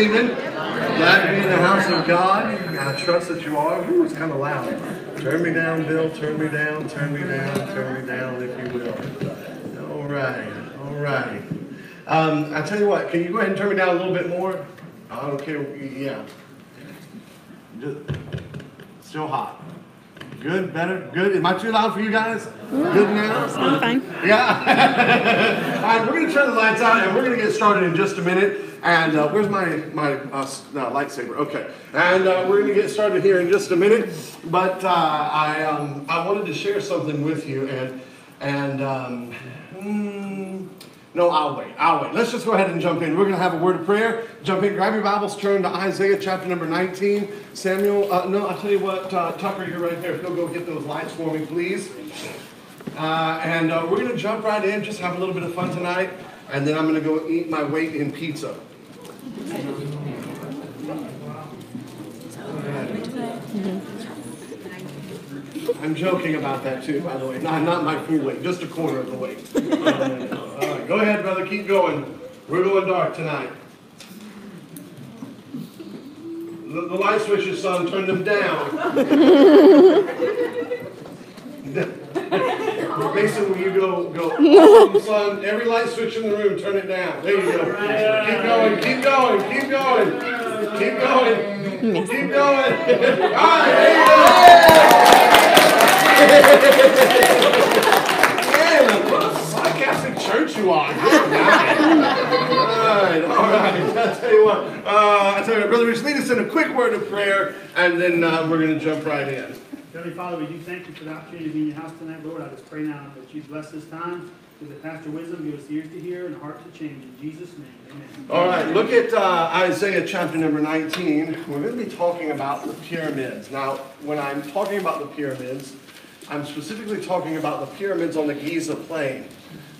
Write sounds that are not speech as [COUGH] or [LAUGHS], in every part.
evening. Glad to be in the house of God. I trust that you are. Ooh, it's kind of loud. Turn me down, Bill. Turn me down. Turn me down. Turn me down, if you will. All right. All right. Um, I tell you what. Can you go ahead and turn me down a little bit more? I don't care. Yeah. Just, still hot. Good, better, good. Am I too loud for you guys? Good now? I'm fine. [LAUGHS] Yeah. [LAUGHS] All right, we're going to turn the lights out and we're going to get started in just a minute. And uh, where's my, my uh, uh, lightsaber? Okay. And uh, we're going to get started here in just a minute. But uh, I, um, I wanted to share something with you. And, and um, hmm, no, I'll wait. I'll wait. Let's just go ahead and jump in. We're going to have a word of prayer. Jump in. Grab your Bibles. Turn to Isaiah chapter number 19. Samuel, uh, no, I'll tell you what, Tucker, you're right there. If you'll go get those lights for me, please. And we're going to jump right in, just have a little bit of fun tonight, and then I'm going to go eat my weight in pizza. Mm-hmm. I'm joking about that too, by the way. Not, not my full weight, just a quarter of the weight. Uh, all right, go ahead, brother, keep going. We're going dark tonight. The, the light switches, son, turn them down. [LAUGHS] [LAUGHS] Basically, when you go, go, [LAUGHS] son, every light switch in the room, turn it down. There you go. Keep going, keep going, keep going, keep going, keep going. [LAUGHS] All right, there you go. Man, what a sarcastic church you are. Good. All right, all right. [LAUGHS] I'll tell you what. Uh, I tell you what, Brother Rich, lead us in a quick word of prayer, and then uh, we're going to jump right in. Heavenly Father, we do thank you for the opportunity to be in your house tonight, Lord. I just pray now that you bless this time, give the pastor wisdom, give us ears to hear and a heart to change. In Jesus' name, amen. All right, look at uh, Isaiah chapter number 19. We're going to be talking about the pyramids. Now, when I'm talking about the pyramids, I'm specifically talking about the pyramids on the Giza plain.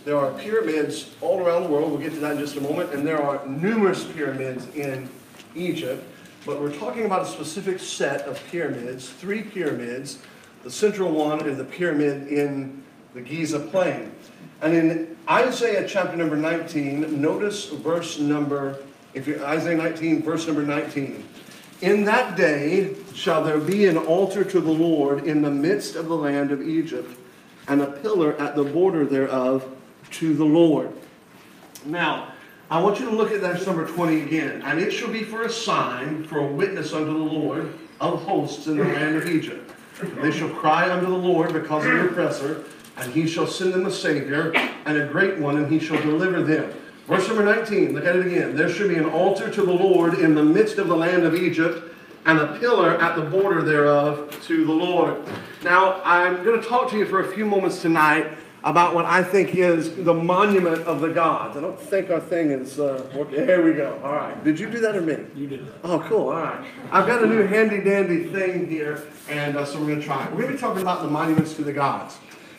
There are pyramids all around the world. We'll get to that in just a moment. And there are numerous pyramids in Egypt. But we're talking about a specific set of pyramids, three pyramids. The central one is the pyramid in the Giza plain. And in Isaiah chapter number 19, notice verse number, if you Isaiah 19, verse number 19. In that day shall there be an altar to the Lord in the midst of the land of Egypt, and a pillar at the border thereof to the Lord. Now, I want you to look at verse number 20 again. And it shall be for a sign, for a witness unto the Lord of hosts in the land of Egypt. They shall cry unto the Lord because of the oppressor, and he shall send them a Savior, and a great one, and he shall deliver them. Verse number 19, look at it again. There shall be an altar to the Lord in the midst of the land of Egypt, and a pillar at the border thereof to the Lord. Now, I'm going to talk to you for a few moments tonight about what I think is the monument of the gods. I don't think our thing is uh, working. Here we go. All right. Did you do that or me? You did. Oh, cool. All right. I've got a new handy dandy thing here, and uh, so we're going to try it. We're going to be talking about the monuments to the gods.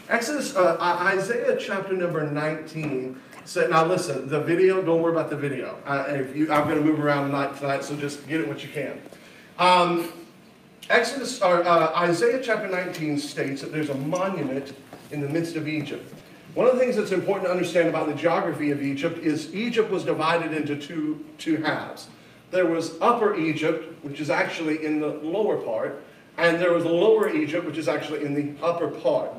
Exodus, uh, Isaiah chapter number 19 said, now listen, the video, don't worry about the video. If you, I'm going to move around tonight, tonight, so just get it what you can. Um, Exodus, or uh, Isaiah chapter 19 states that there's a monument in the midst of Egypt. One of the things that's important to understand about the geography of Egypt is Egypt was divided into two, two halves. There was Upper Egypt, which is actually in the lower part, and there was Lower Egypt, which is actually in the upper part.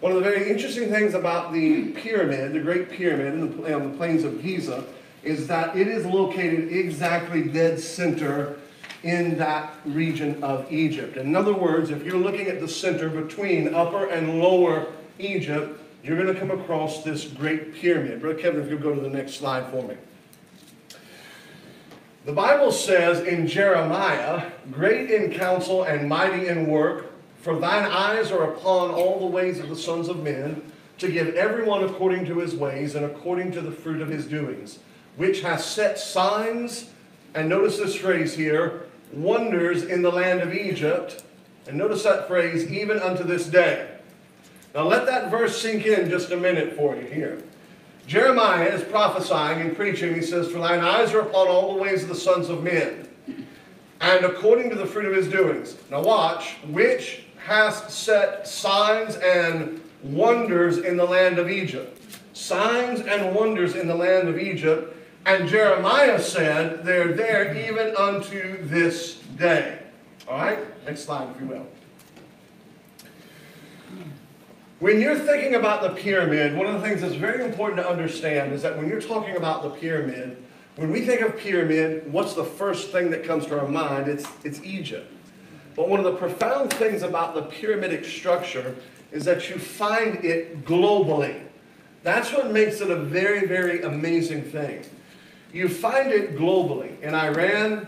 One of the very interesting things about the pyramid, the Great Pyramid in the, on the plains of Giza, is that it is located exactly dead center in that region of Egypt. In other words, if you're looking at the center between upper and lower Egypt, you're going to come across this great pyramid. Brother Kevin, if you'll go to the next slide for me. The Bible says in Jeremiah, Great in counsel and mighty in work, for thine eyes are upon all the ways of the sons of men, to give everyone according to his ways and according to the fruit of his doings, which has set signs, and notice this phrase here, wonders in the land of Egypt. And notice that phrase, even unto this day. Now let that verse sink in just a minute for you here. Jeremiah is prophesying and preaching. He says, For thine eyes are upon all the ways of the sons of men, and according to the fruit of his doings. Now watch, which hast set signs and wonders in the land of Egypt. Signs and wonders in the land of Egypt And Jeremiah said, they're there even unto this day. All right? Next slide, if you will. When you're thinking about the pyramid, one of the things that's very important to understand is that when you're talking about the pyramid, when we think of pyramid, what's the first thing that comes to our mind? It's, it's Egypt. But one of the profound things about the pyramidic structure is that you find it globally. That's what makes it a very, very amazing thing. You find it globally in Iran,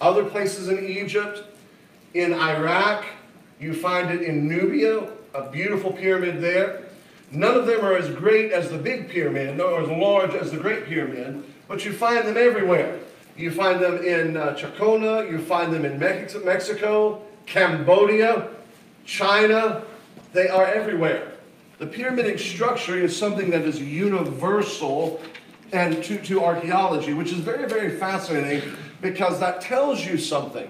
other places in Egypt, in Iraq, you find it in Nubia, a beautiful pyramid there. None of them are as great as the big pyramid, nor as large as the great pyramid, but you find them everywhere. You find them in uh, Chacona, you find them in Mexico, Cambodia, China. They are everywhere. The pyramidic structure is something that is universal and to, to archaeology, which is very, very fascinating because that tells you something.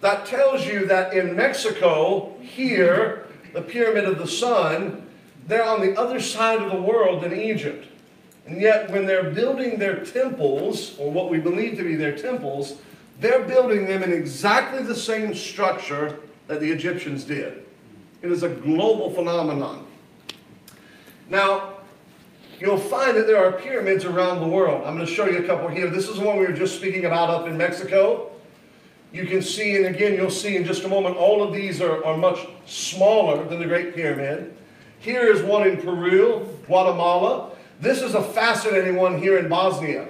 That tells you that in Mexico, here, the Pyramid of the Sun, they're on the other side of the world in Egypt. And yet, when they're building their temples, or what we believe to be their temples, they're building them in exactly the same structure that the Egyptians did. It is a global phenomenon. Now, you'll find that there are pyramids around the world. I'm going to show you a couple here. This is one we were just speaking about up in Mexico. You can see, and again, you'll see in just a moment, all of these are, are much smaller than the Great Pyramid. Here is one in Peru, Guatemala. This is a fascinating one here in Bosnia.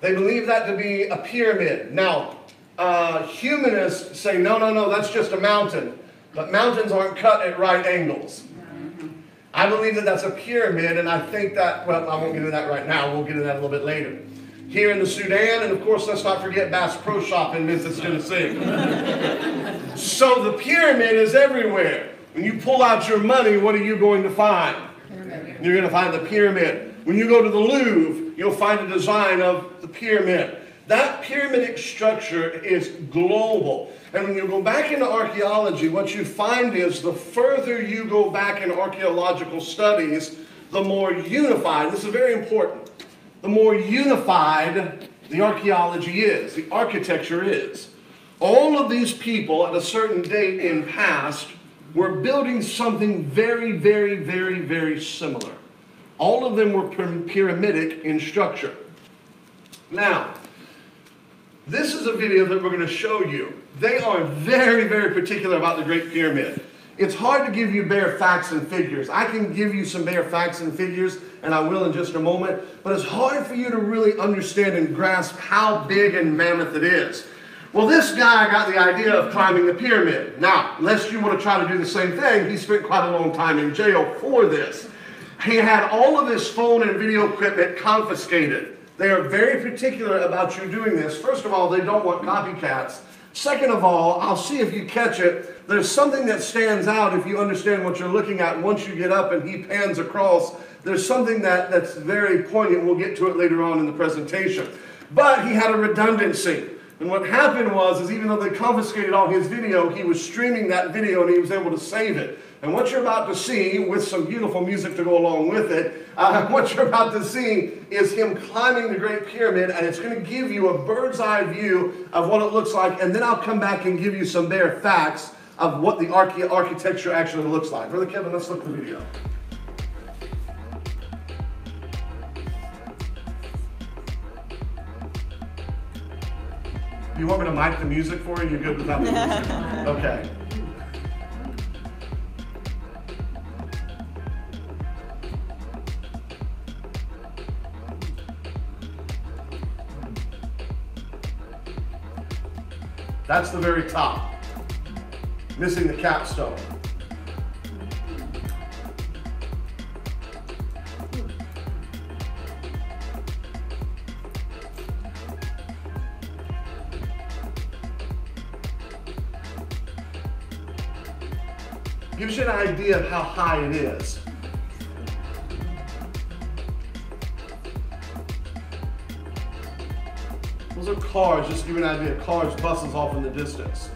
They believe that to be a pyramid. Now, uh, humanists say, no, no, no, that's just a mountain. But mountains aren't cut at right angles. I believe that that's a pyramid, and I think that, well, I won't get into that right now. We'll get into that a little bit later here in the Sudan, and of course, let's not forget Bass Pro Shop in Memphis, Tennessee. [LAUGHS] so the pyramid is everywhere. When you pull out your money, what are you going to find? Pyramid. You're going to find the pyramid. When you go to the Louvre, you'll find a design of the pyramid. That pyramidic structure is global. And when you go back into archaeology, what you find is the further you go back in archaeological studies, the more unified, this is very important, the more unified the archaeology is, the architecture is. All of these people at a certain date in past were building something very, very, very, very similar. All of them were pyramidic in structure. Now, this is a video that we're going to show you. They are very, very particular about the Great Pyramid. It's hard to give you bare facts and figures. I can give you some bare facts and figures, and I will in just a moment, but it's hard for you to really understand and grasp how big and mammoth it is. Well, this guy got the idea of climbing the pyramid. Now, lest you want to try to do the same thing, he spent quite a long time in jail for this. He had all of his phone and video equipment confiscated. They are very particular about you doing this. First of all, they don't want copycats. Second of all, I'll see if you catch it. There's something that stands out if you understand what you're looking at. Once you get up and he pans across, there's something that, that's very poignant. We'll get to it later on in the presentation. But he had a redundancy. And what happened was, is even though they confiscated all his video, he was streaming that video and he was able to save it. And what you're about to see, with some beautiful music to go along with it, uh, [LAUGHS] what you're about to see is him climbing the Great Pyramid, and it's going to give you a bird's eye view of what it looks like, and then I'll come back and give you some bare facts of what the arche architecture actually looks like. Brother Kevin, let's look at the video. You want me to mic the music for you? You're good without the music? [LAUGHS] Okay. That's the very top. Missing the capstone. Gives you an idea of how high it is. Those are cars, just to give you an idea, cars, buses off in the distance.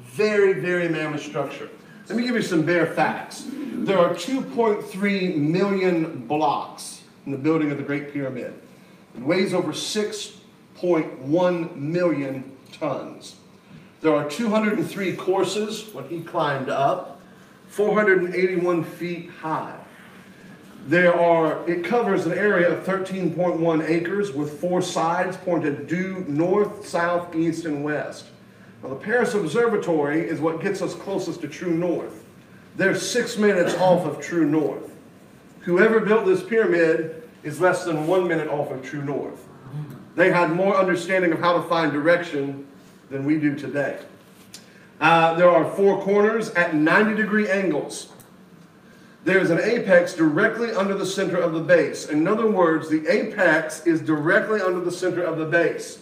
Very, very mammoth structure. Let me give you some bare facts. There are 2.3 million blocks in the building of the Great Pyramid. It weighs over 6.1 million tons. There are 203 courses when he climbed up, 481 feet high. There are, it covers an area of 13.1 acres with four sides pointed due north, south, east, and west. Now, the Paris Observatory is what gets us closest to true north. They're six minutes off of true north. Whoever built this pyramid is less than one minute off of true north. They had more understanding of how to find direction than we do today. Uh, there are four corners at 90 degree angles. There is an apex directly under the center of the base. In other words, the apex is directly under the center of the base.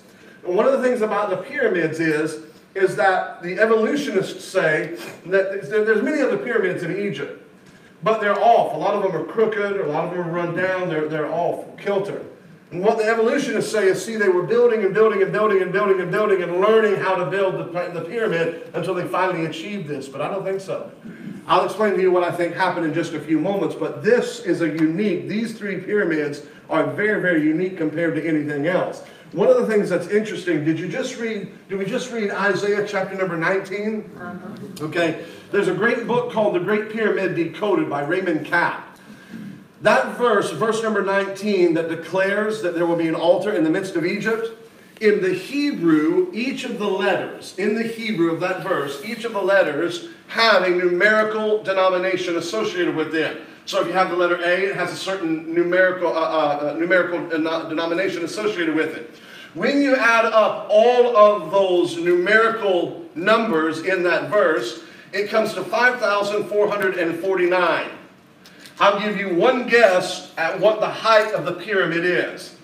And one of the things about the pyramids is, is that the evolutionists say that there's many other pyramids in Egypt, but they're off. A lot of them are crooked, a lot of them are run down, they're, they're off kilter. And what the evolutionists say is, see, they were building and building and building and building and building and learning how to build the, the pyramid until they finally achieved this, but I don't think so. I'll explain to you what I think happened in just a few moments, but this is a unique, these three pyramids are very, very unique compared to anything else. One of the things that's interesting, did you just read, did we just read Isaiah chapter number 19? Uh-huh. Okay, there's a great book called The Great Pyramid Decoded by Raymond Capt. That verse, verse number 19, that declares that there will be an altar in the midst of Egypt, in the Hebrew, each of the letters, in the Hebrew of that verse, each of the letters have a numerical denomination associated with them. So if you have the letter A, it has a certain numerical, uh, uh, uh numerical denomination associated with it. When you add up all of those numerical numbers in that verse, it comes to 5,449. I'll give you one guess at what the height of the pyramid is.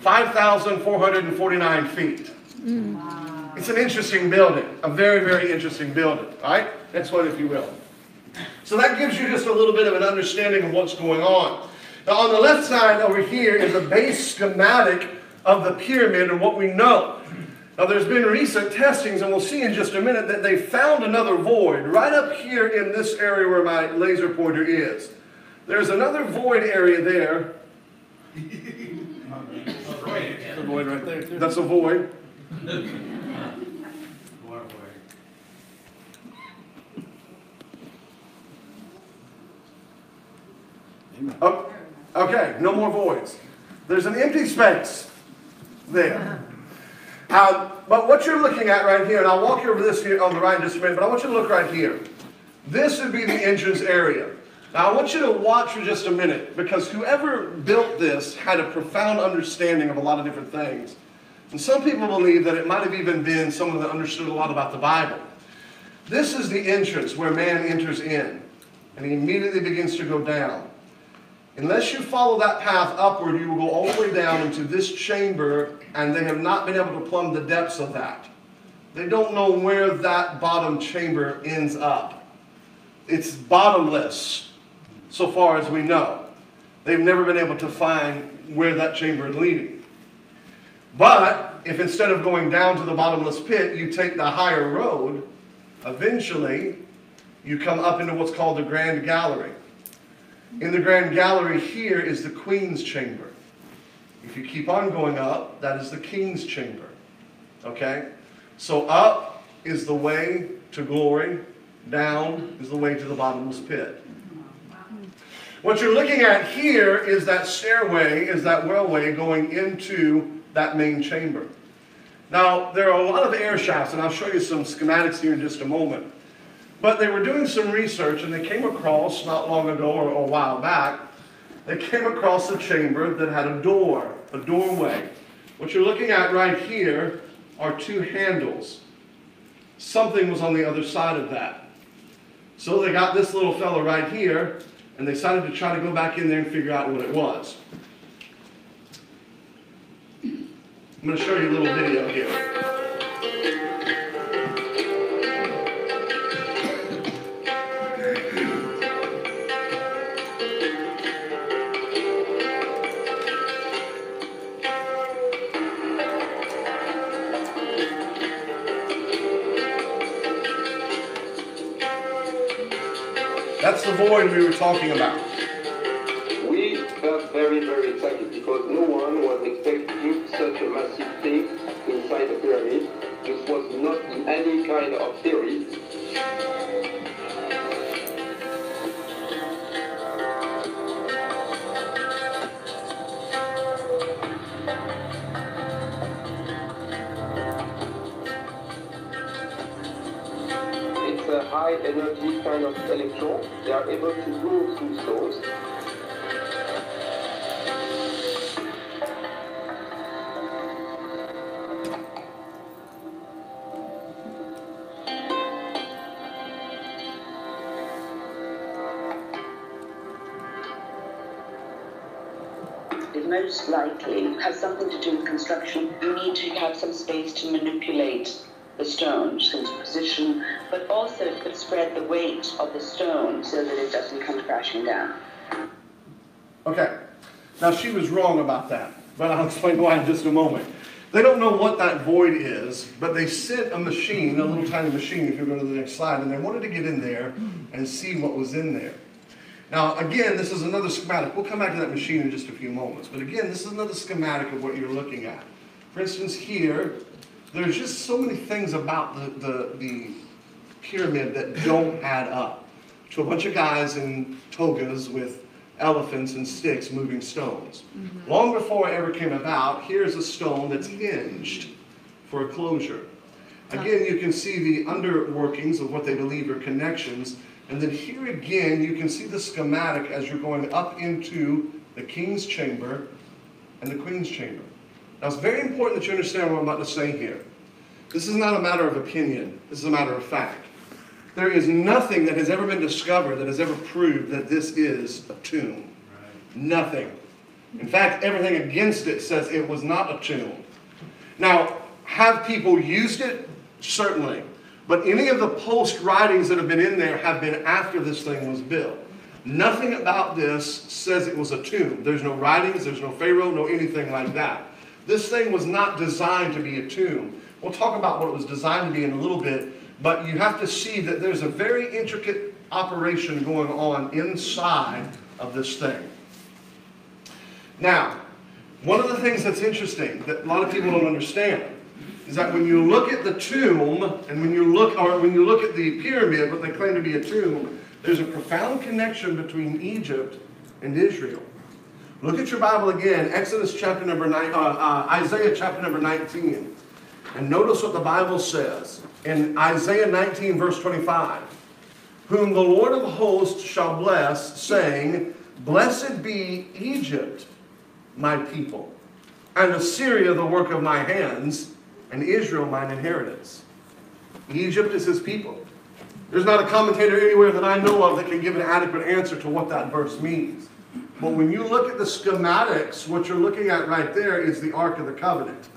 5,449 feet. Mm. It's an interesting building, a very, very interesting building, right? That's what, if you will. So that gives you just a little bit of an understanding of what's going on. Now, on the left side over here is a base schematic of the pyramid and what we know. Now, there's been recent testings, and we'll see in just a minute, that they found another void right up here in this area where my laser pointer is. There's another void area there. [LAUGHS] A void right there, too. That's a void. Oh, okay, no more voids. There's an empty space there. Um, but what you're looking at right here, and I'll walk you over this here on the right in just a minute, but I want you to look right here. This would be the entrance area. Now I want you to watch for just a minute because whoever built this had a profound understanding of a lot of different things. And some people believe that it might have even been someone that understood a lot about the Bible. This is the entrance where man enters in, and he immediately begins to go down. Unless you follow that path upward, you will go all the way down into this chamber, and they have not been able to plumb the depths of that. They don't know where that bottom chamber ends up. It's bottomless, so far as we know. They've never been able to find where that chamber is leading. But if instead of going down to the bottomless pit, you take the higher road, eventually you come up into what's called the Grand Gallery. In the Grand Gallery here is the Queen's Chamber. If you keep on going up, that is the King's Chamber. Okay? So up is the way to glory, down is the way to the bottomless pit. What you're looking at here is that stairway, is that wellway going into that main chamber. Now, there are a lot of air shafts, and I'll show you some schematics here in just a moment. But they were doing some research and they came across, not long ago or a while back, they came across a chamber that had a door, a doorway. What you're looking at right here are two handles. Something was on the other side of that. So they got this little fellow right here and they decided to try to go back in there and figure out what it was. I'm going to show you a little video here. The void we were talking about. We felt very, very excited because no one was expecting such a massive thing inside the pyramid. This was not any kind of theory. High energy kind of electron. They are able to go through. It most likely has something to do with construction. You need to have some space to manipulate the stone into position, but also it could spread the weight of the stone so that it doesn't come crashing down. Okay, now she was wrong about that, but I'll [LAUGHS] explain why in just a moment. They don't know what that void is, but they sent a machine, a little tiny machine, if you go to the next slide, and they wanted to get in there and see what was in there. Now, again, this is another schematic. We'll come back to that machine in just a few moments. But again, this is another schematic of what you're looking at. For instance, here, there's just so many things about the, the, the pyramid that don't add up to a bunch of guys in togas with elephants and sticks moving stones. Mm-hmm. Long before it ever came about, here's a stone that's hinged for a closure. Again, you can see the underworkings of what they believe are connections. And then here again, you can see the schematic as you're going up into the king's chamber and the queen's chamber. Now, it's very important that you understand what I'm about to say here. This is not a matter of opinion, this is a matter of fact. There is nothing that has ever been discovered that has ever proved that this is a tomb. Nothing. In fact, everything against it says it was not a tomb. Now, have people used it? Certainly. But any of the post writings that have been in there have been after this thing was built. Nothing about this says it was a tomb. There's no writings, there's no pharaoh, no anything like that. This thing was not designed to be a tomb. We'll talk about what it was designed to be in a little bit, but you have to see that there's a very intricate operation going on inside of this thing. Now, one of the things that's interesting that a lot of people don't understand is that when you look at the tomb and when you look or when you look at the pyramid, what they claim to be a tomb, there's a profound connection between Egypt and Israel. Look at your Bible again, Exodus chapter number nine, uh, uh, Isaiah chapter number 19, and notice what the Bible says in Isaiah 19, verse 25. Whom the Lord of hosts shall bless, saying, Blessed be Egypt, my people, and Assyria the work of my hands, and Israel mine inheritance. Egypt is his people. There's not a commentator anywhere that I know of that can give an adequate answer to what that verse means. But when you look at the schematics, what you're looking at right there is the Ark of the Covenant.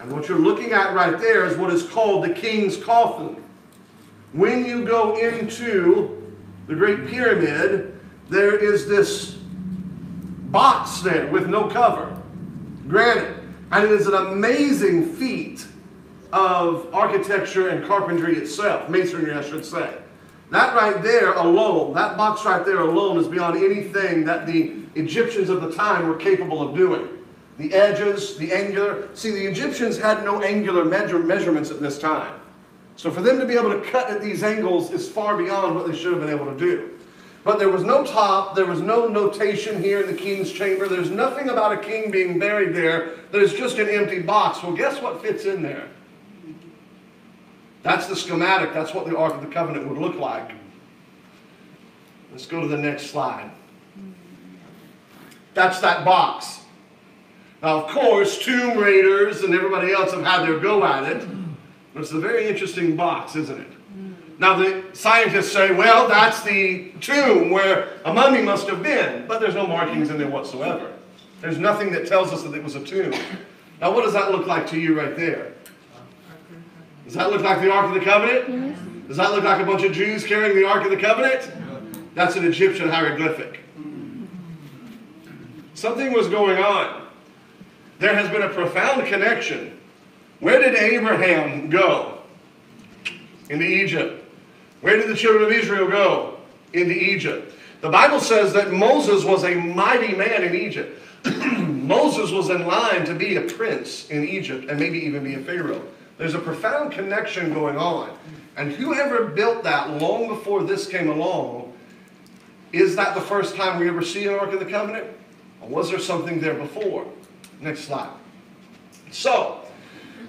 And what you're looking at right there is what is called the King's Coffin. When you go into the Great Pyramid, there is this box there with no cover, granite. And it is an amazing feat of architecture and carpentry itself, masonry, I should say. That right there alone, that box right there alone is beyond anything that the Egyptians of the time were capable of doing. The edges, the angular. See, the Egyptians had no angular measure, measurements at this time. So for them to be able to cut at these angles is far beyond what they should have been able to do. But there was no top, there was no notation here in the king's chamber. There's nothing about a king being buried there. There's just an empty box. Well, guess what fits in there? That's the schematic. That's what the Ark of the Covenant would look like. Let's go to the next slide. That's that box. Now, of course, Tomb Raiders and everybody else have had their go at it. But it's a very interesting box, isn't it? Now, the scientists say, well, that's the tomb where a mummy must have been, but there's no markings in there whatsoever. There's nothing that tells us that it was a tomb. Now, what does that look like to you right there? Does that look like the Ark of the Covenant? Does that look like a bunch of Jews carrying the Ark of the Covenant? That's an Egyptian hieroglyphic. Something was going on. There has been a profound connection. Where did Abraham go? Into Egypt. Where did the children of Israel go? Into Egypt. The Bible says that Moses was a mighty man in Egypt. [CLEARS THROAT] Moses was in line to be a prince in Egypt and maybe even be a pharaoh. There's a profound connection going on. And whoever built that long before this came along, is that the first time we ever see an Ark of the Covenant? Or was there something there before? Next slide. So,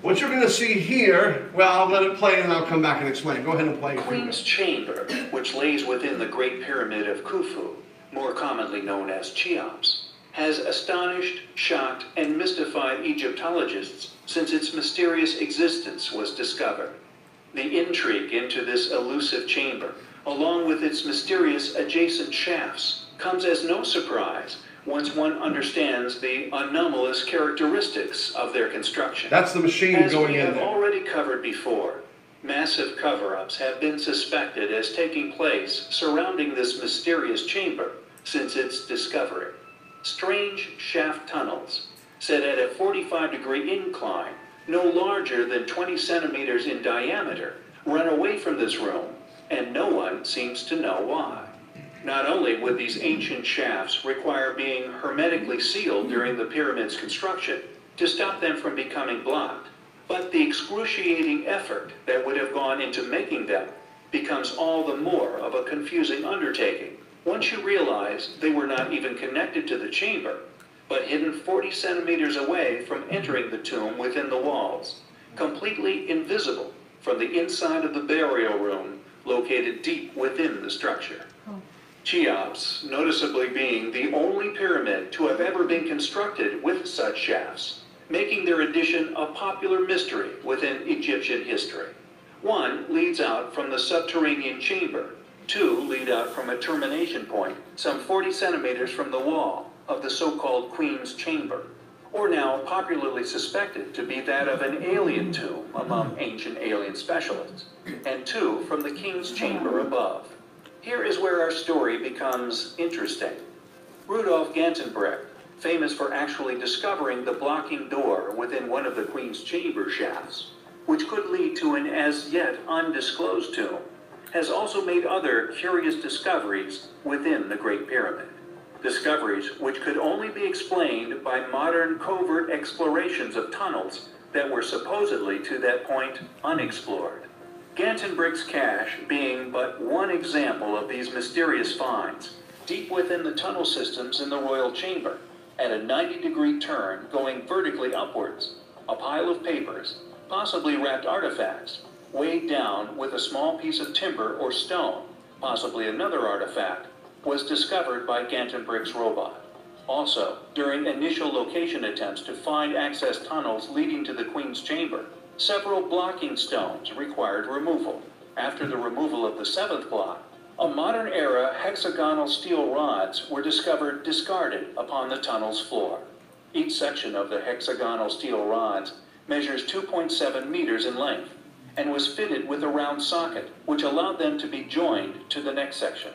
what you're going to see here, well, I'll let it play and I'll come back and explain. Go ahead and play. Queen's Chamber, which lays within the Great Pyramid of Khufu, more commonly known as Cheops, has astonished, shocked, and mystified Egyptologists since its mysterious existence was discovered. The intrigue into this elusive chamber, along with its mysterious adjacent shafts, comes as no surprise once one understands the anomalous characteristics of their construction. That's the machine As going we in have already covered before, massive cover-ups have been suspected as taking place surrounding this mysterious chamber since its discovery. Strange shaft tunnels, set at a 45-degree incline, no larger than 20 centimeters in diameter, run away from this room, and no one seems to know why. Not only would these ancient shafts require being hermetically sealed during the pyramid's construction to stop them from becoming blocked, but the excruciating effort that would have gone into making them becomes all the more of a confusing undertaking once you realize they were not even connected to the chamber, but hidden 40 centimeters away from entering the tomb within the walls, completely invisible from the inside of the burial room located deep within the structure. Cheops, noticeably being the only pyramid to have ever been constructed with such shafts, making their addition a popular mystery within Egyptian history. One leads out from the subterranean chamber, two lead out from a termination point some 40 centimeters from the wall of the so-called Queen's Chamber, or now popularly suspected to be that of an alien tomb among ancient alien specialists, and two from the King's Chamber above. Here is where our story becomes interesting. Rudolf Gantenbrink, famous for actually discovering the blocking door within one of the Queen's chamber shafts, which could lead to an as yet undisclosed tomb, has also made other curious discoveries within the Great Pyramid. Discoveries which could only be explained by modern covert explorations of tunnels that were supposedly to that point unexplored. Gantenbrink's cache being but one example of these mysterious finds, deep within the tunnel systems in the royal chamber, at a 90 degree turn going vertically upwards, a pile of papers, possibly wrapped artifacts, weighed down with a small piece of timber or stone, possibly another artifact, was discovered by Gantenbrink's robot. Also, during initial location attempts to find access tunnels leading to the Queen's chamber, several blocking stones required removal. After the removal of the seventh block, a modern era hexagonal steel rods were discovered discarded upon the tunnel's floor. Each section of the hexagonal steel rods measures 2.7 meters in length and was fitted with a round socket, which allowed them to be joined to the next section.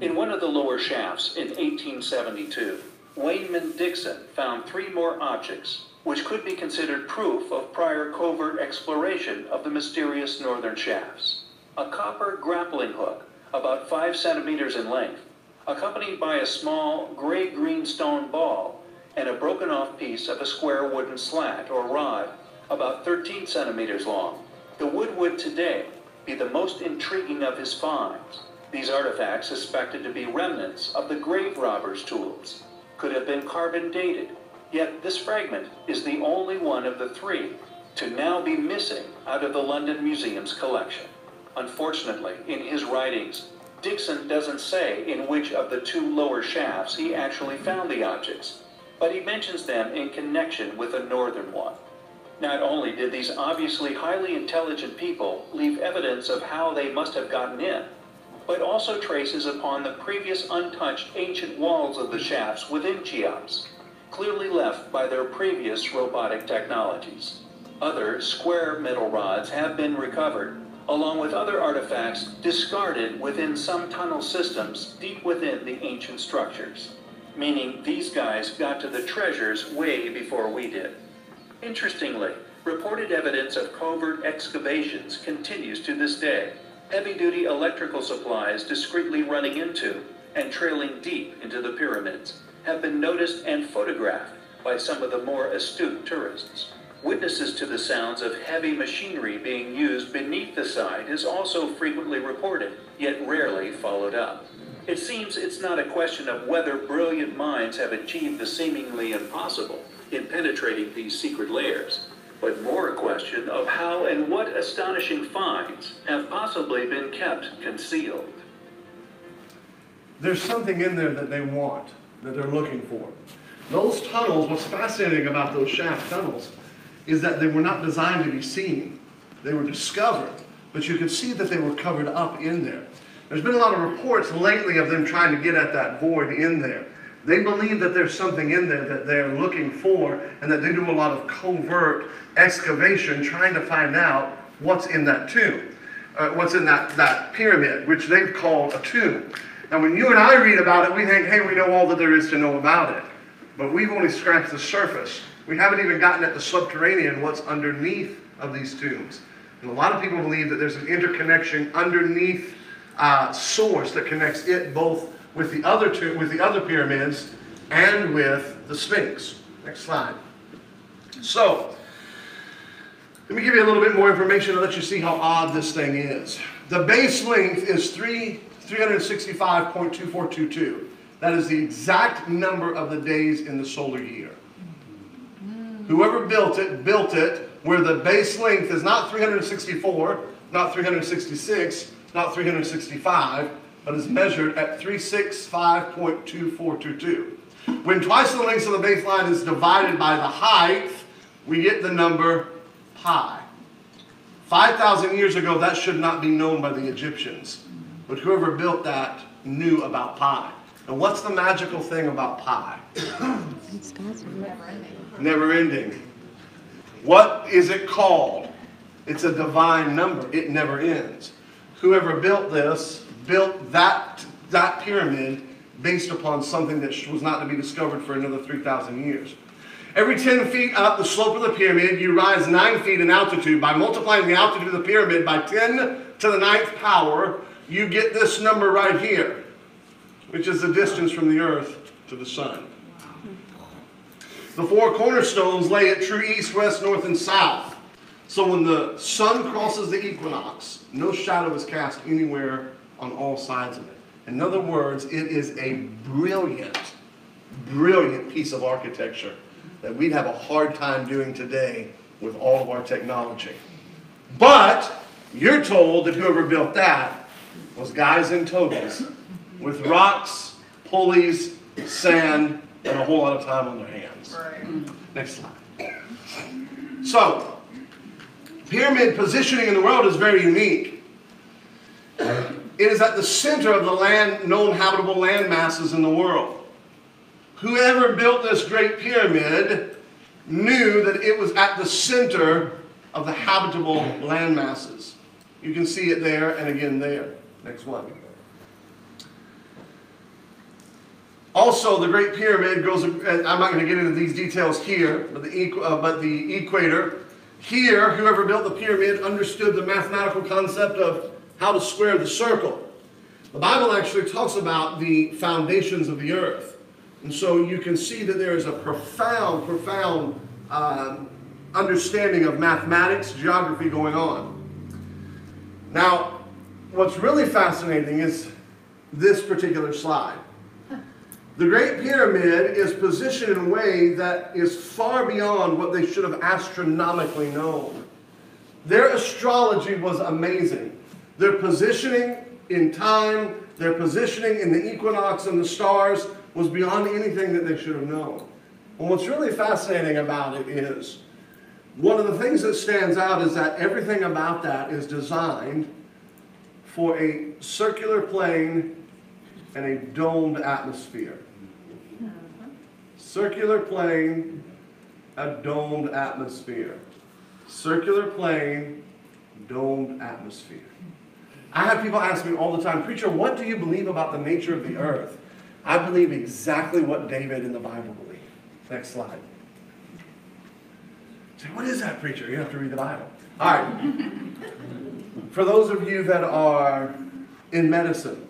In one of the lower shafts in 1872, Waynman Dixon found three more objects, which could be considered proof of prior covert exploration of the mysterious northern shafts. A copper grappling hook, about 5 centimeters in length, accompanied by a small gray-green stone ball and a broken off piece of a square wooden slat or rod, about 13 centimeters long. The wood would today be the most intriguing of his finds. These artifacts, suspected to be remnants of the grave robber's tools, could have been carbon dated, yet this fragment is the only one of the three to now be missing out of the London Museum's collection. Unfortunately, in his writings, Dixon doesn't say in which of the two lower shafts he actually found the objects, but he mentions them in connection with the northern one. Not only did these obviously highly intelligent people leave evidence of how they must have gotten in, but also traces upon the previous untouched ancient walls of the shafts within Cheops, clearly left by their previous robotic technologies. Other square metal rods have been recovered, along with other artifacts discarded within some tunnel systems deep within the ancient structures, meaning these guys got to the treasures way before we did. Interestingly, reported evidence of covert excavations continues to this day. Heavy-duty electrical supplies discreetly running into and trailing deep into the pyramids have been noticed and photographed by some of the more astute tourists. Witnesses to the sounds of heavy machinery being used beneath the site is also frequently reported, yet rarely followed up. It seems it's not a question of whether brilliant minds have achieved the seemingly impossible in penetrating these secret layers, but more a question of how and what astonishing finds have possibly been kept concealed. There's something in there that they want, that they're looking for. Those tunnels, what's fascinating about those shaft tunnels is that they were not designed to be seen. They were discovered, but you could see that they were covered up in there. There's been a lot of reports lately of them trying to get at that void in there. They believe that there's something in there that they're looking for and that they do a lot of covert excavation trying to find out what's in that tomb, uh, what's in that, that pyramid, which they've called a tomb. Now, when you and I read about it, we think, hey, we know all that there is to know about it. But we've only scratched the surface. We haven't even gotten at the subterranean, what's underneath of these tombs. And a lot of people believe that there's an interconnection underneath uh, source that connects it both with the other two, with the other pyramids and with the Sphinx. Next slide. So, let me give you a little bit more information to let you see how odd this thing is. The base length is 3, 365.2422. That is the exact number of the days in the solar year. Whoever built it, built it where the base length is not 364, not 366, not 365, but is measured at 365.2422. When twice the length of the baseline is divided by the height, we get the number pi. 5,000 years ago, that should not be known by the Egyptians. But whoever built that knew about pi. And what's the magical thing about pi? it's Never ending. What is it called? It's a divine number. It never ends. Whoever built this built that, that pyramid based upon something that was not to be discovered for another 3,000 years. Every 10 feet up the slope of the pyramid, you rise 9 feet in altitude. By multiplying the altitude of the pyramid by 10 to the ninth power, you get this number right here, which is the distance from the earth to the sun. The four cornerstones lay at true east, west, north, and south. So when the sun crosses the equinox, no shadow is cast anywhere on all sides of it. In other words, it is a brilliant, brilliant piece of architecture that we'd have a hard time doing today with all of our technology. But you're told that whoever built that was guys in togas with rocks, pulleys, sand, and a whole lot of time on their hands. Next slide. So, pyramid positioning in the world is very unique. It is at the center of the land, known habitable land masses in the world. Whoever built this great pyramid knew that it was at the center of the habitable land masses. You can see it there and again there. Next one. Also, the Great Pyramid goes, I'm not going to get into these details here, but the, uh, but the equator. Here, whoever built the pyramid understood the mathematical concept of how to square the circle. The Bible actually talks about the foundations of the earth. And so you can see that there is a profound, profound um, understanding of mathematics, geography going on. Now, what's really fascinating is this particular slide. The Great Pyramid is positioned in a way that is far beyond what they should have astronomically known. Their astrology was amazing. Their positioning in time, their positioning in the equinox and the stars was beyond anything that they should have known. And what's really fascinating about it is one of the things that stands out is that everything about that is designed for a circular plane and a domed atmosphere. Circular plane, a domed atmosphere. Circular plane, domed atmosphere. I have people ask me all the time, Preacher, what do you believe about the nature of the earth? I believe exactly what David in the Bible believed. Next slide. Say, what is that, preacher? You have to read the Bible. All right. For those of you that are in medicine,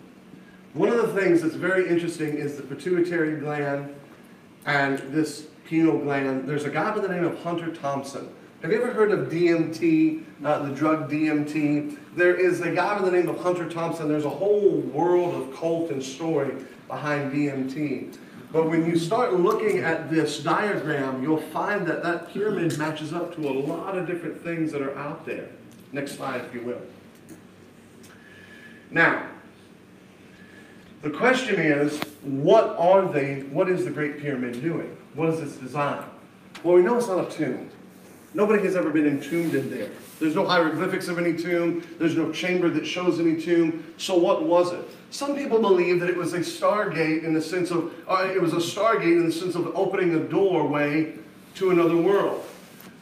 One of the things that's very interesting is the pituitary gland and this pineal gland. There's a guy by the name of Hunter Thompson. Have you ever heard of DMT, uh, the drug DMT? There is a guy by the name of Hunter Thompson. There's a whole world of cult and story behind DMT. But when you start looking at this diagram, you'll find that that pyramid matches up to a lot of different things that are out there. Next slide, if you will. Now, the question is, what are they, what is the Great Pyramid doing? What is its design? Well, we know it's not a tomb. Nobody has ever been entombed in there. There's no hieroglyphics of any tomb. There's no chamber that shows any tomb. So what was it? Some people believe that it was a stargate in the sense of, uh, it was a stargate in the sense of opening a doorway to another world,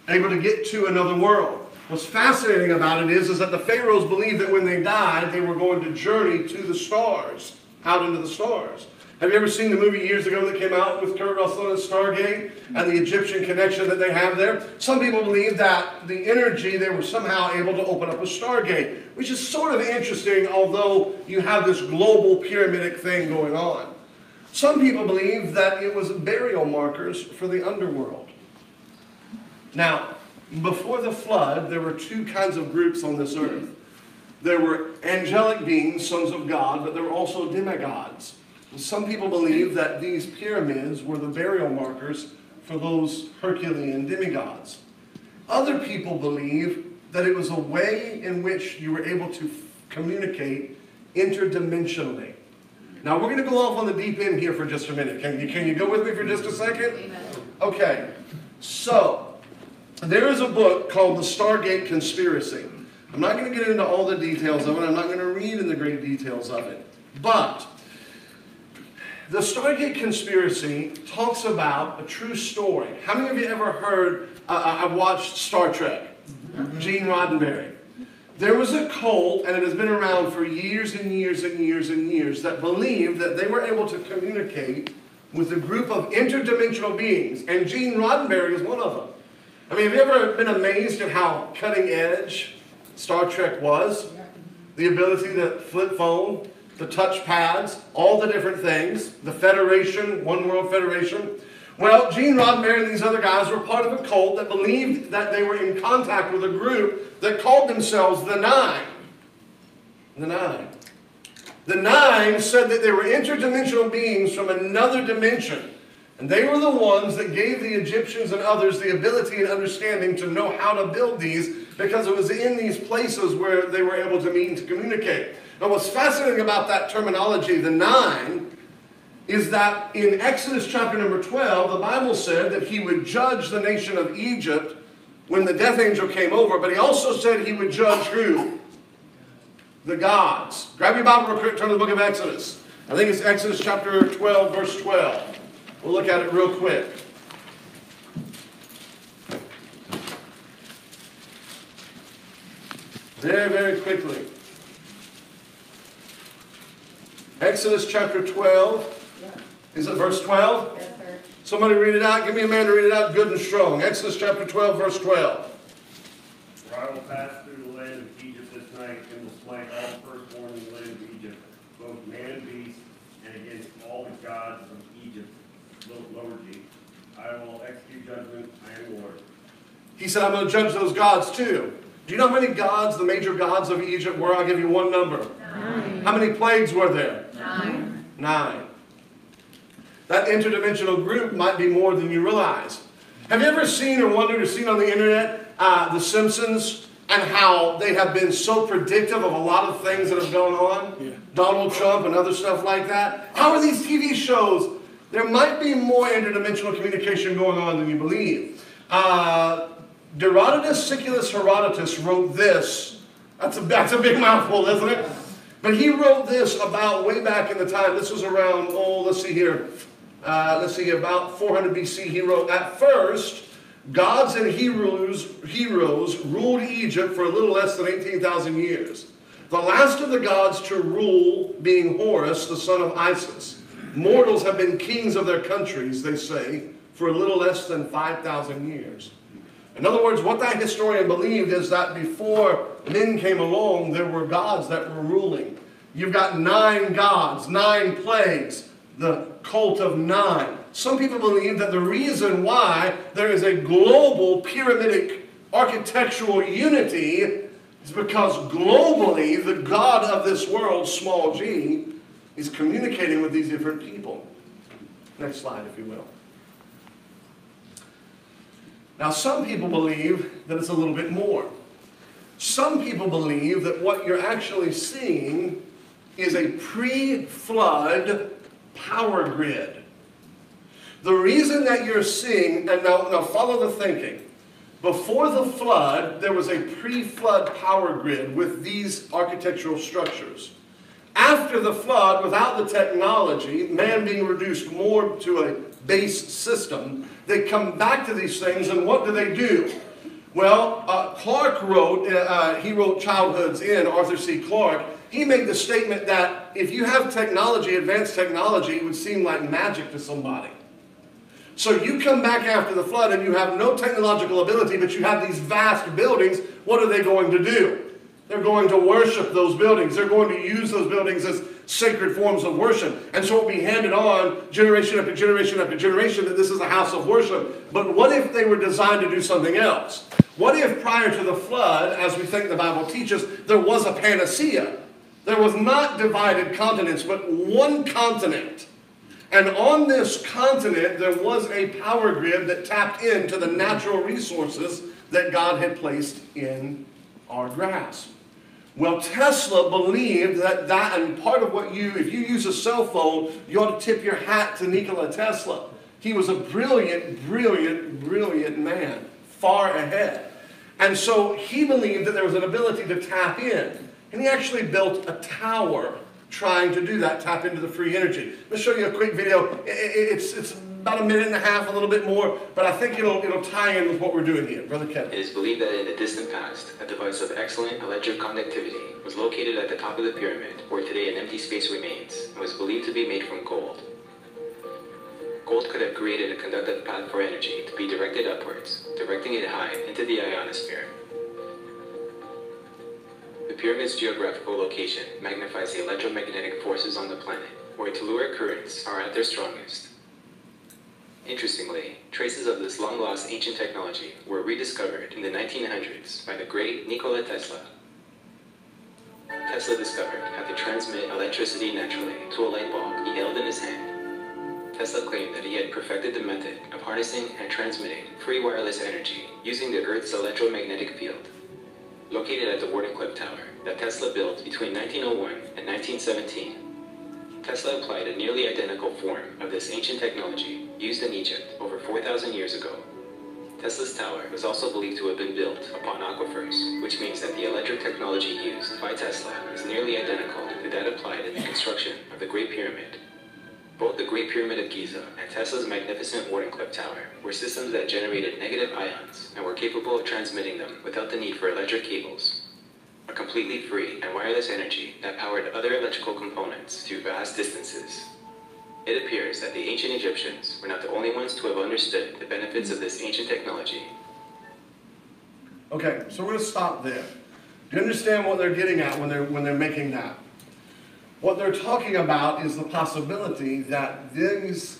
able to get to another world. What's fascinating about it is, is that the pharaohs believed that when they died, they were going to journey to the stars, out into the stars. Have you ever seen the movie years ago that came out with Kurt Russell and Stargate and the Egyptian connection that they have there? Some people believe that the energy, they were somehow able to open up a Stargate, which is sort of interesting, although you have this global pyramidic thing going on. Some people believe that it was burial markers for the underworld. Now, before the flood, there were two kinds of groups on this earth. There were angelic beings, sons of God, but there were also demigods. Some people believe that these pyramids were the burial markers for those Herculean demigods. Other people believe that it was a way in which you were able to communicate interdimensionally. Now we're going to go off on the deep end here for just a minute. Can you, can you go with me for just a second? Okay, so there is a book called The Stargate Conspiracy. I'm not going to get into all the details of it. I'm not going to read in the great details of it. But the Stargate conspiracy talks about a true story. How many of you ever heard, uh, I've watched Star Trek, Gene Roddenberry. There was a cult, and it has been around for years and years and years and years, that believed that they were able to communicate with a group of interdimensional beings, and Gene Roddenberry is one of them. I mean, have you ever been amazed at how cutting edge Star Trek was? The ability to flip phone, the touch pads, all the different things, the Federation, One World Federation. Well, Gene Roddenberry and these other guys were part of a cult that believed that they were in contact with a group that called themselves the Nine. The Nine. The Nine said that they were interdimensional beings from another dimension. And they were the ones that gave the Egyptians and others the ability and understanding to know how to build these because it was in these places where they were able to meet and to communicate. Now, what's fascinating about that terminology, the nine, is that in Exodus chapter number 12, the Bible said that he would judge the nation of Egypt when the death angel came over, but he also said he would judge who? The gods. Grab your Bible real quick, turn to the book of Exodus. I think it's Exodus chapter 12, verse 12. We'll look at it real quick. Very, very quickly. Exodus chapter 12. Is it verse 12? Yes, sir. Somebody read it out. Give me a man to read it out good and strong. Exodus chapter 12, verse 12. For I will pass through the land of Egypt this night and will smite all the firstborn in the land of Egypt, both man and beast, and against all the gods of Egypt, lower G. I will execute judgment, I am Lord. He said, I'm going to judge those gods too. Do you know how many gods, the major gods of Egypt were? I'll give you one number. Nine. How many plagues were there? Nine. Nine. That interdimensional group might be more than you realize. Have you ever seen or wondered or seen on the internet uh, The Simpsons and how they have been so predictive of a lot of things that have gone on? Yeah. Donald Trump and other stuff like that. How are these TV shows? There might be more interdimensional communication going on than you believe. Uh, Herodotus Siculus Herodotus wrote this. That's a, that's a big [LAUGHS] mouthful, isn't it? But he wrote this about way back in the time. This was around, oh, let's see here. Uh, let's see, about 400 BC. He wrote, At first, gods and heroes, heroes ruled Egypt for a little less than 18,000 years. The last of the gods to rule being Horus, the son of Isis. Mortals have been kings of their countries, they say, for a little less than 5,000 years. In other words, what that historian believed is that before men came along, there were gods that were ruling. You've got nine gods, nine plagues, the cult of nine. Some people believe that the reason why there is a global pyramidic architectural unity is because globally the God of this world, small g, is communicating with these different people. Next slide, if you will. Now, some people believe that it's a little bit more. Some people believe that what you're actually seeing is a pre-flood power grid. The reason that you're seeing, and now, now follow the thinking. Before the flood, there was a pre-flood power grid with these architectural structures. After the flood, without the technology, man being reduced more to a base system, they come back to these things, and what do they do? Well, uh, Clarke wrote, uh, uh, he wrote Childhood's End, Arthur C. Clarke. He made the statement that if you have technology, advanced technology, it would seem like magic to somebody. So you come back after the flood and you have no technological ability, but you have these vast buildings. What are they going to do? They're going to worship those buildings. They're going to use those buildings as sacred forms of worship. And so it will be handed on generation after generation after generation that this is a house of worship. But what if they were designed to do something else? What if prior to the flood, as we think the Bible teaches, there was a Pangaea? There was not divided continents, but one continent. And on this continent, there was a power grid that tapped into the natural resources that God had placed in our grasp. Well, Tesla believed that that, and part of what you, if you use a cell phone, you ought to tip your hat to Nikola Tesla. He was a brilliant, brilliant, brilliant man, far ahead. And so he believed that there was an ability to tap in. And he actually built a tower trying to do that, tap into the free energy. Let's show you a quick video. It's, it's about a minute and a half, a little bit more, but I think it'll, it'll tie in with what we're doing here. Brother Kevin. It is believed that in the distant past, a device of excellent electric conductivity was located at the top of the pyramid, where today an empty space remains, and was believed to be made from gold. Gold could have created a conductive path for energy to be directed upwards, directing it high into the ionosphere. The pyramid's geographical location magnifies the electromagnetic forces on the planet, where telluric currents are at their strongest. Interestingly, traces of this long-lost ancient technology were rediscovered in the 1900s by the great Nikola Tesla. Tesla discovered how to transmit electricity naturally to a light bulb he held in his hand. Tesla claimed that he had perfected the method of harnessing and transmitting free wireless energy using the Earth's electromagnetic field. Located at the Wardenclyffe Tower that Tesla built between 1901 and 1917, Tesla applied a nearly identical form of this ancient technology used in Egypt over 4,000 years ago. Tesla's tower was also believed to have been built upon aquifers, which means that the electric technology used by Tesla is nearly identical to that applied in the construction of the Great Pyramid. Both the Great Pyramid of Giza and Tesla's magnificent Wardenclyffe Tower were systems that generated negative ions and were capable of transmitting them without the need for electric cables. Completely free and wireless energy that powered other electrical components through vast distances. It appears that the ancient Egyptians were not the only ones to have understood the benefits of this ancient technology. Okay, so we're going to stop there. Do you understand what they're getting at when they're, when they're making that? What they're talking about is the possibility that these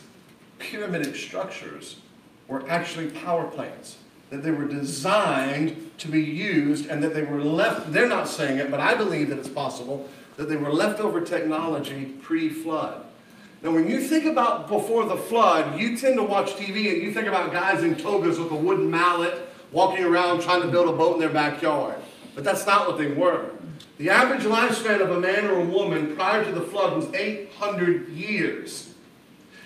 pyramidic structures were actually power plants, that they were designed to be used and that they were left, they're not saying it, but I believe that it's possible, that they were leftover technology pre-flood. Now when you think about before the flood, you tend to watch TV and you think about guys in togas with a wooden mallet walking around trying to build a boat in their backyard. But that's not what they were. The average lifespan of a man or a woman prior to the flood was 800 years.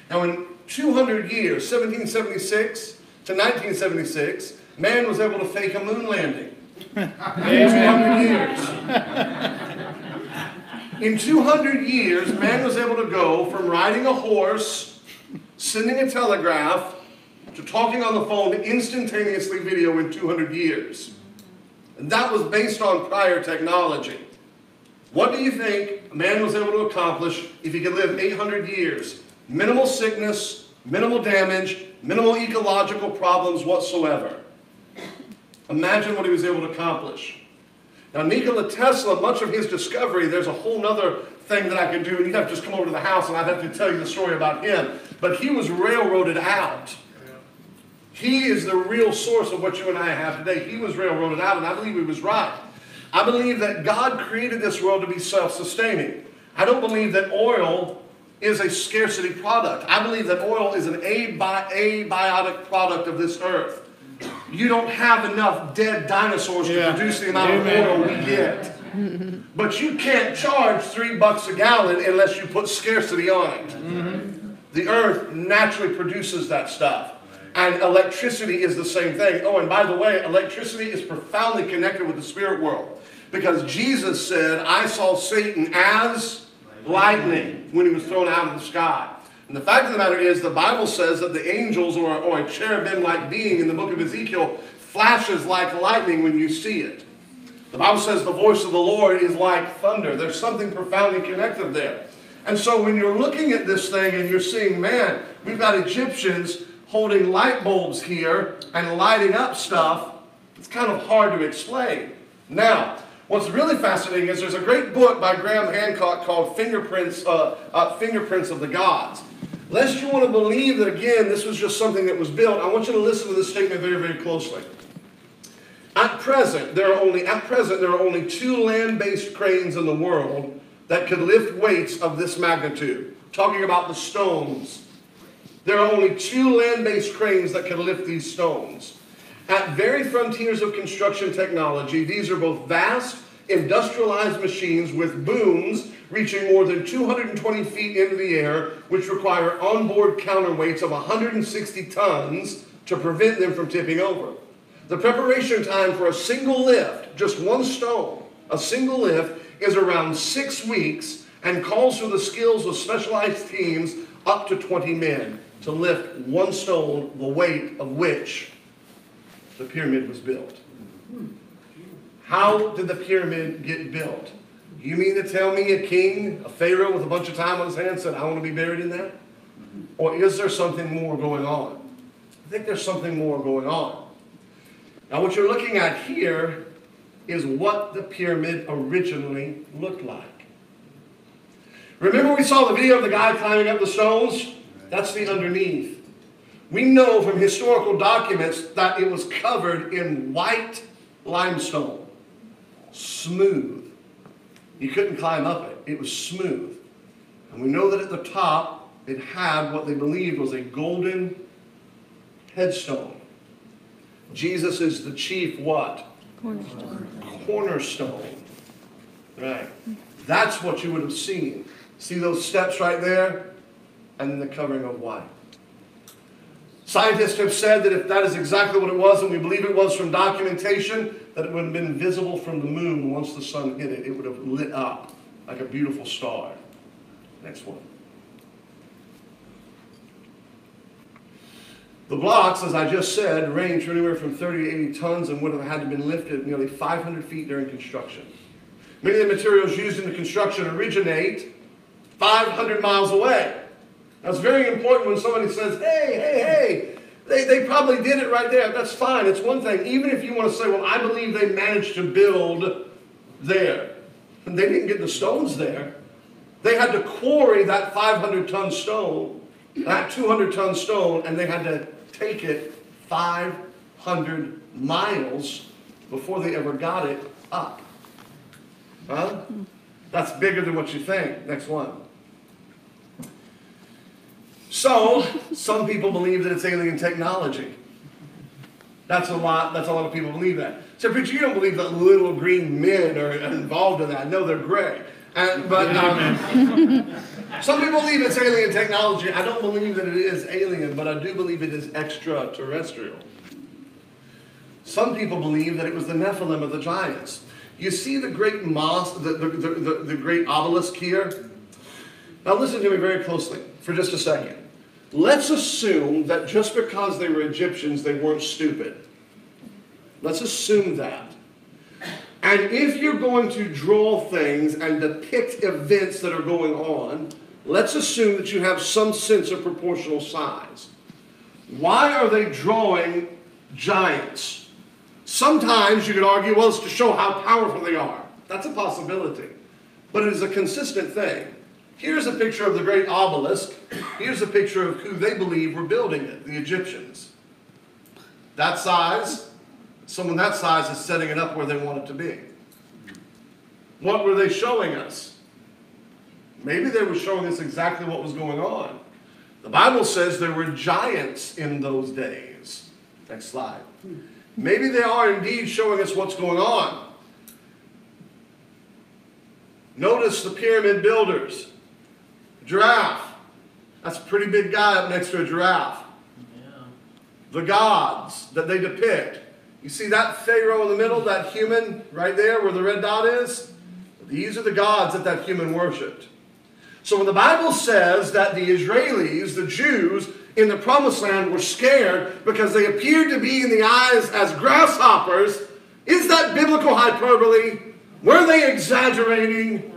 Now in 200 years, 1776 to 1976, man was able to fake a moon landing. [LAUGHS] In 200 years. In 200 years, man was able to go from riding a horse, sending a telegraph, to talking on the phone to instantaneously video in 200 years. And that was based on prior technology. What do you think a man was able to accomplish if he could live 800 years? Minimal sickness, minimal damage, minimal ecological problems whatsoever. Imagine what he was able to accomplish. Now, Nikola Tesla, much of his discovery, there's a whole other thing that I could do, and you'd have to just come over to the house and I'd have to tell you the story about him. But he was railroaded out. He is the real source of what you and I have today. He was railroaded out, and I believe he was right. I believe that God created this world to be self sustaining. I don't believe that oil is a scarcity product. I believe that oil is an abiotic product of this earth. You don't have enough dead dinosaurs to produce the amount Amen. of oil we get. But you can't charge three bucks a gallon unless you put scarcity on it. Mm-hmm. The earth naturally produces that stuff. And electricity is the same thing. Oh, and by the way, electricity is profoundly connected with the spirit world. Because Jesus said, I saw Satan as lightning when he was thrown out of the sky. And the fact of the matter is, the Bible says that the angels or, or a cherubim like being in the book of Ezekiel flashes like lightning when you see it. The Bible says the voice of the Lord is like thunder. There's something profoundly connected there. And so when you're looking at this thing and you're seeing, man, we've got Egyptians holding light bulbs here and lighting up stuff, it's kind of hard to explain. Now, what's really fascinating is there's a great book by Graham Hancock called Fingerprints, uh, uh, Fingerprints of the Gods. Lest you want to believe that, again, this was just something that was built, I want you to listen to this statement very, very closely. At present, there are only at present there are only two land-based cranes in the world that could lift weights of this magnitude. Talking about the stones. There are only two land-based cranes that can lift these stones. At very frontiers of construction technology, these are both vast, industrialized machines with booms reaching more than 220 feet into the air, which require onboard counterweights of 160 tons to prevent them from tipping over. The preparation time for a single lift, just one stone, a single lift, is around six weeks and calls for the skills of specialized teams up to 20 men to lift one stone, the weight of which the pyramid was built. How did the pyramid get built? You mean to tell me a king, a pharaoh with a bunch of time on his hands said, I want to be buried in that? Or is there something more going on? I think there's something more going on. Now, what you're looking at here is what the pyramid originally looked like. Remember, we saw the video of the guy climbing up the stones? That's the underneath. We know from historical documents that it was covered in white limestone, smooth. You couldn't climb up it, it was smooth. And we know that at the top, it had what they believed was a golden headstone. Jesus is the chief what? Cornerstone. Cornerstone. Right. That's what you would have seen. See those steps right there? And the covering of white. Scientists have said that if that is exactly what it was, and we believe it was from documentation, that it would have been visible from the moon once the sun hit it. It would have lit up like a beautiful star. Next one. The blocks, as I just said, range from anywhere from 30 to 80 tons and would have had to been lifted nearly 500 feet during construction. Many of the materials used in the construction originate 500 miles away. That's very important when somebody says, hey, hey, hey, they, they probably did it right there. That's fine. It's one thing. Even if you want to say, well, I believe they managed to build there. And they didn't get the stones there. They had to quarry that 500 ton stone, that 200 ton stone, and they had to take it 500 miles before they ever got it up. Huh? That's bigger than what you think. Next one. So, some people believe that it's alien technology. That's a lot, that's a lot of people believe that. So, preacher, you don't believe that little green men are involved in that. No, they're gray. And, but um, [LAUGHS] some people believe it's alien technology. I don't believe that it is alien, but I do believe it is extraterrestrial. Some people believe that it was the Nephilim of the giants. You see the great mosque, the, the, the, the, the great obelisk here? Now listen to me very closely for just a second. Let's assume that just because they were Egyptians, they weren't stupid. Let's assume that. And if you're going to draw things and depict events that are going on, let's assume that you have some sense of proportional size. Why are they drawing giants? Sometimes you could argue, well, it's to show how powerful they are. That's a possibility. but it is a consistent thing. Here's a picture of the great obelisk. Here's a picture of who they believe were building it, the Egyptians. That size, someone that size is setting it up where they want it to be. What were they showing us? Maybe they were showing us exactly what was going on. The Bible says there were giants in those days. Next slide. Maybe they are indeed showing us what's going on. Notice the pyramid builders. Giraffe. That's a pretty big guy up next to a giraffe. The gods that they depict. You see that Pharaoh in the middle, that human right there where the red dot is? These are the gods that that human worshipped. So when the Bible says that the Israelis, the Jews in the promised land were scared because they appeared to be in the eyes as grasshoppers, is that biblical hyperbole? Were they exaggerating?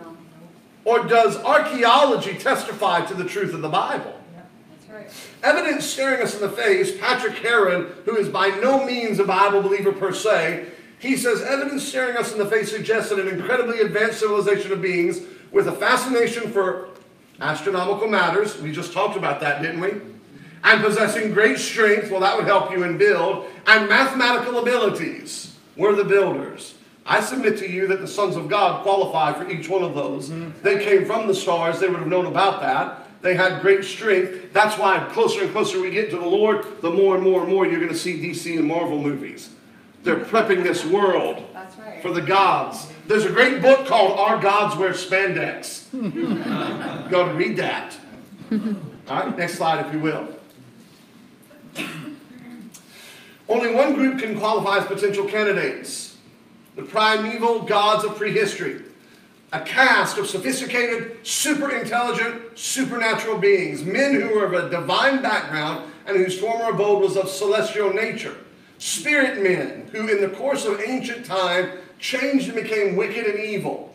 Or does archaeology testify to the truth of the Bible? That's right. Evidence staring us in the face, Patrick Heron, who is by no means a Bible believer per se, he says evidence staring us in the face suggests that an incredibly advanced civilization of beings with a fascination for astronomical matters, we just talked about that, didn't we? And possessing great strength, well, that would help you in build, and mathematical abilities were the builders. I submit to you that the sons of God qualify for each one of those. Mm-hmm. They came from the stars, they would have known about that. They had great strength. That's why closer and closer we get to the Lord, the more and more and more you're going to see DC and Marvel movies. They're prepping this world That's right. for the gods. There's a great book called Our Gods Wear Spandex. [LAUGHS] Go to read that. All right, next slide, if you will. Only one group can qualify as potential candidates the primeval gods of prehistory. A cast of sophisticated, super intelligent, supernatural beings, men who were of a divine background and whose former abode was of celestial nature. Spirit men who, in the course of ancient time, changed and became wicked and evil.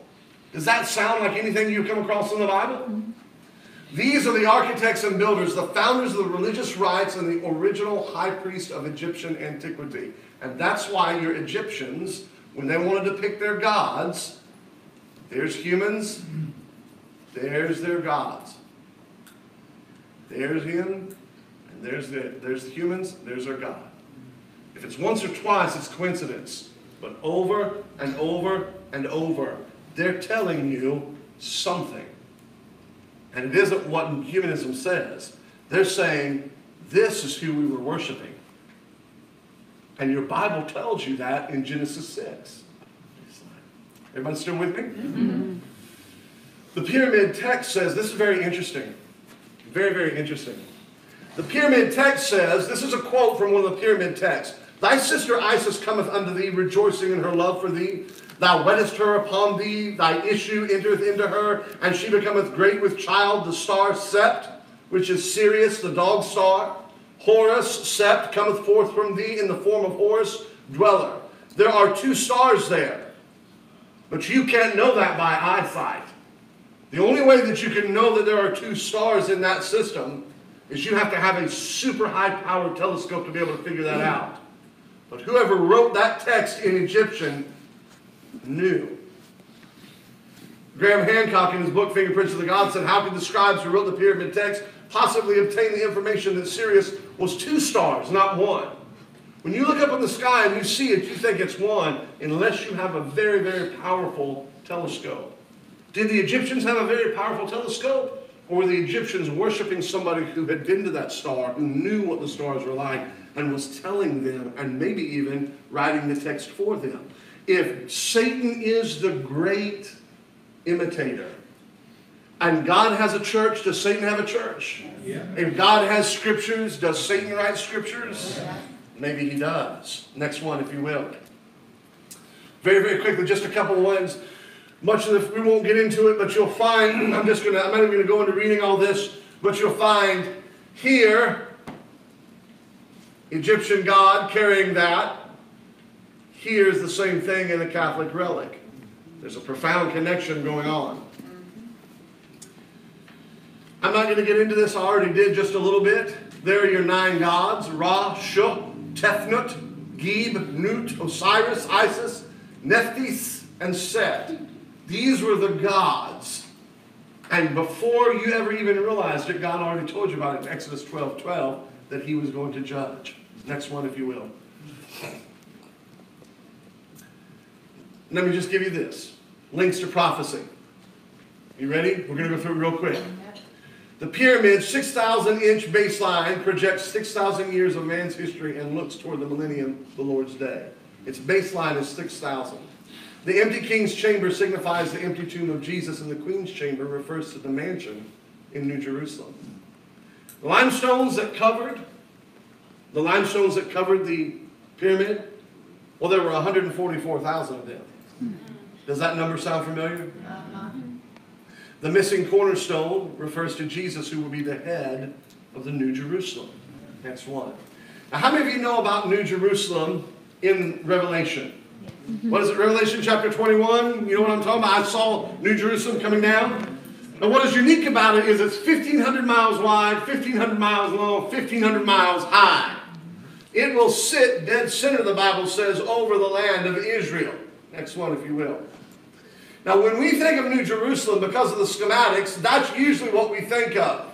Does that sound like anything you've come across in the Bible? Mm-hmm. These are the architects and builders, the founders of the religious rites and the original high priest of Egyptian antiquity. And that's why your Egyptians, when they wanted to pick their gods, there's humans, there's their gods. There's him, and there's the, there's the humans, there's our God. If it's once or twice, it's coincidence. But over and over and over, they're telling you something. And it isn't what humanism says. They're saying, this is who we were worshiping. And your Bible tells you that in Genesis 6. Everybody still with me? Mm-hmm. The pyramid text says, this is very interesting. Very, very interesting. The pyramid text says, this is a quote from one of the pyramid texts. Thy sister Isis cometh unto thee, rejoicing in her love for thee. Thou weddest her upon thee, thy issue entereth into her, and she becometh great with child. The star Sept, which is Sirius, the dog star. Horus, Sept, cometh forth from thee in the form of Horus, dweller. There are two stars there, but you can't know that by eyesight. The only way that you can know that there are two stars in that system is you have to have a super high powered telescope to be able to figure that mm. out. But whoever wrote that text in Egyptian knew. Graham Hancock, in his book Fingerprints of the Gods, said, How could the scribes who wrote the pyramid text possibly obtain the information that Sirius was two stars, not one? When you look up in the sky and you see it, you think it's one, unless you have a very, very powerful telescope. Did the Egyptians have a very powerful telescope? Or were the Egyptians worshiping somebody who had been to that star, who knew what the stars were like, and was telling them, and maybe even writing the text for them? If Satan is the great imitator, and God has a church, does Satan have a church? Yeah. If God has scriptures, does Satan write scriptures? Maybe he does. Next one, if you will. Very, very quickly, just a couple of ones. Much of the, we won't get into it, but you'll find, [CLEARS THROAT] I'm just gonna, I'm not even gonna go into reading all this, but you'll find here, Egyptian God carrying that. Here's the same thing in a Catholic relic. There's a profound connection going on. I'm not going to get into this. I already did just a little bit. There are your nine gods Ra, Shu, Tefnut, Geb, Nut, Osiris, Isis, Nephthys, and Set. These were the gods. And before you ever even realized it, God already told you about it in Exodus 12 12 that he was going to judge. Next one, if you will. Let me just give you this links to prophecy. You ready? We're going to go through it real quick. The pyramid, 6,000 inch baseline, projects 6,000 years of man's history and looks toward the millennium, the Lord's day. Its baseline is 6,000. The empty king's chamber signifies the empty tomb of Jesus, and the queen's chamber refers to the mansion in New Jerusalem. The limestones that covered, the limestones that covered the pyramid, well, there were 144,000 of them. Does that number sound familiar? Uh-huh. The missing cornerstone refers to Jesus, who will be the head of the New Jerusalem. Next one. Now, how many of you know about New Jerusalem in Revelation? What is it, Revelation chapter 21? You know what I'm talking about? I saw New Jerusalem coming down. And what is unique about it is it's 1,500 miles wide, 1,500 miles long, 1,500 miles high. It will sit dead center, the Bible says, over the land of Israel. Next one, if you will. Now, when we think of New Jerusalem, because of the schematics, that's usually what we think of.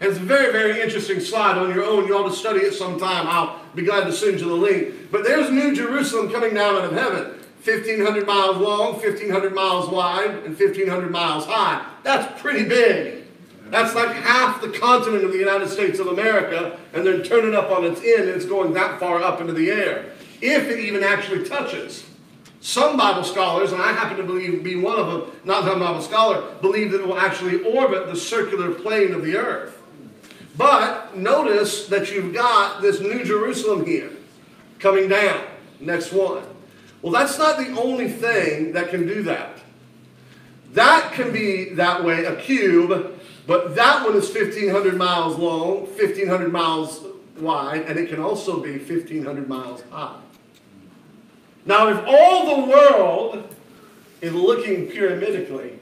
It's a very, very interesting slide on your own. You ought to study it sometime. I'll be glad to send you the link. But there's New Jerusalem coming down out of heaven. 1,500 miles long, 1,500 miles wide, and 1,500 miles high. That's pretty big. That's like half the continent of the United States of America, and then turn it up on its end, and it's going that far up into the air. If it even actually touches. Some Bible scholars, and I happen to believe be one of them, not a Bible scholar, believe that it will actually orbit the circular plane of the earth. But notice that you've got this New Jerusalem here coming down. Next one. Well, that's not the only thing that can do that. That can be that way, a cube, but that one is 1,500 miles long, 1,500 miles wide, and it can also be 1,500 miles high. Now, if all the world is looking pyramidically,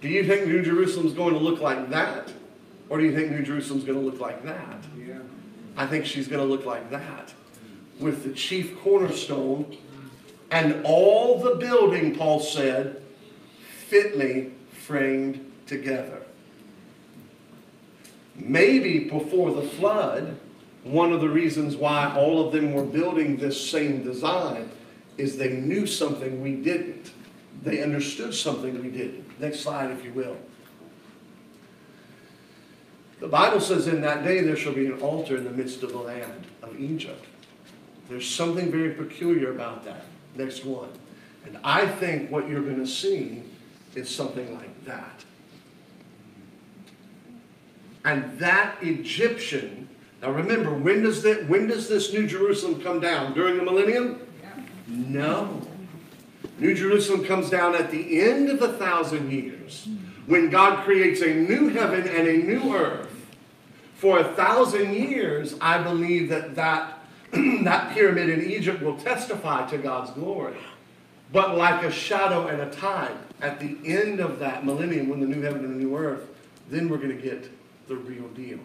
do you think New Jerusalem's going to look like that? Or do you think New Jerusalem's going to look like that? Yeah. I think she's going to look like that. With the chief cornerstone and all the building, Paul said, fitly framed together. Maybe before the flood, one of the reasons why all of them were building this same design is they knew something we didn't. They understood something we didn't. Next slide, if you will. The Bible says, In that day there shall be an altar in the midst of the land of Egypt. There's something very peculiar about that. Next one. And I think what you're going to see is something like that. And that Egyptian, now remember, when does, that, when does this New Jerusalem come down? During the millennium? No. New Jerusalem comes down at the end of the thousand years when God creates a new heaven and a new earth. For a thousand years, I believe that that, [CLEARS THROAT] that pyramid in Egypt will testify to God's glory. But like a shadow and a time, at the end of that millennium, when the new heaven and the new earth, then we're going to get the real deal.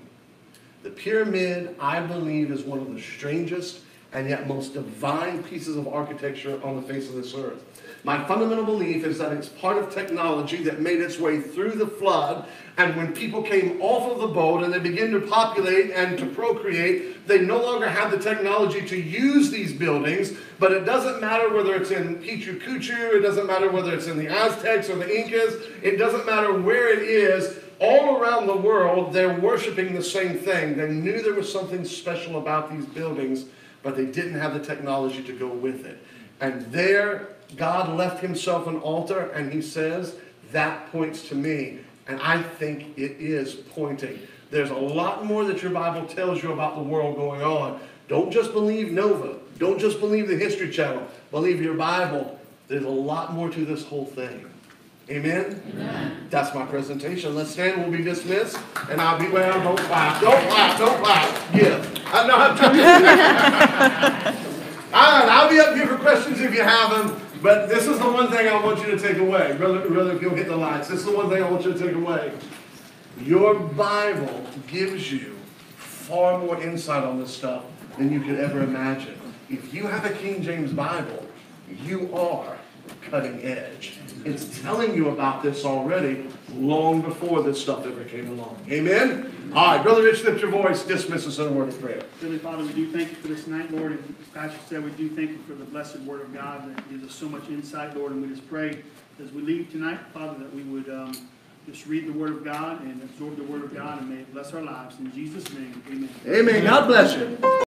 The pyramid, I believe, is one of the strangest and yet most divine pieces of architecture on the face of this earth. My fundamental belief is that it's part of technology that made its way through the flood, and when people came off of the boat and they began to populate and to procreate, they no longer had the technology to use these buildings, but it doesn't matter whether it's in Pichu Kuchu, it doesn't matter whether it's in the Aztecs or the Incas, it doesn't matter where it is, all around the world, they're worshiping the same thing. They knew there was something special about these buildings, but they didn't have the technology to go with it. And there, God left himself an altar, and he says, that points to me. And I think it is pointing. There's a lot more that your Bible tells you about the world going on. Don't just believe Nova. Don't just believe the History Channel. Believe your Bible. There's a lot more to this whole thing. Amen? Amen. That's my presentation. Let's stand. We'll be dismissed. And I'll be, well, don't clap. Don't clap. Don't clap. Give. I know I'm All right, I'll be up here for questions if you have them. But this is the one thing I want you to take away. Brother, brother, if you'll hit the lights. This is the one thing I want you to take away. Your Bible gives you far more insight on this stuff than you could ever imagine. If you have a King James Bible, you are cutting edge. It's telling you about this already, long before this stuff ever came along. Amen? All right, Brother Rich, lift your voice, dismiss us in a word of prayer. Heavenly Father, we do thank you for this night, Lord, and as Pastor said, we do thank you for the blessed word of God that gives us so much insight, Lord, and we just pray as we leave tonight, Father, that we would um, just read the word of God and absorb the word of God, and may it bless our lives. In Jesus' name, amen. Amen. God bless you.